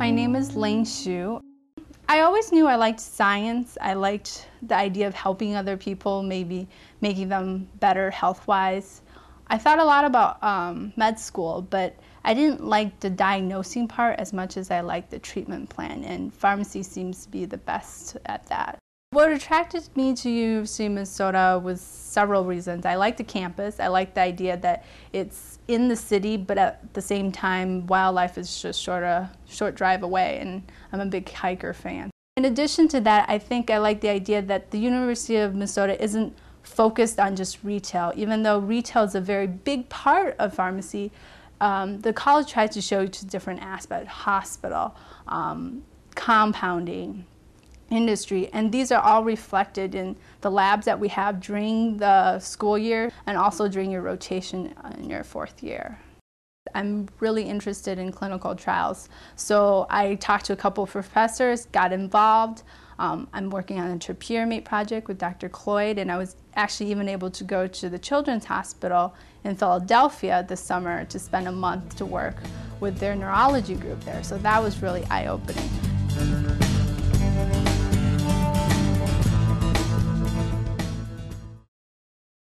My name is Ling Xu. I always knew I liked science. I liked the idea of helping other people, maybe making them better health-wise. I thought a lot about um, med school, but I didn't like the diagnosing part as much as I liked the treatment plan, and pharmacy seems to be the best at that. What attracted me to University of Minnesota was several reasons. I like the campus. I like the idea that it's in the city, but at the same time, wildlife is just short a short drive away, and I'm a big hiker fan. In addition to that, I think I like the idea that the University of Minnesota isn't focused on just retail. Even though retail is a very big part of pharmacy, um, the college tries to show you different aspects, hospital, um, compounding, industry. And these are all reflected in the labs that we have during the school year and also during your rotation in your fourth year. I'm really interested in clinical trials. So I talked to a couple of professors, got involved. Um, I'm working on a topiramate project with Dr. Cloyd, and I was actually even able to go to the Children's Hospital in Philadelphia this summer to spend a month to work with their neurology group there. So that was really eye-opening.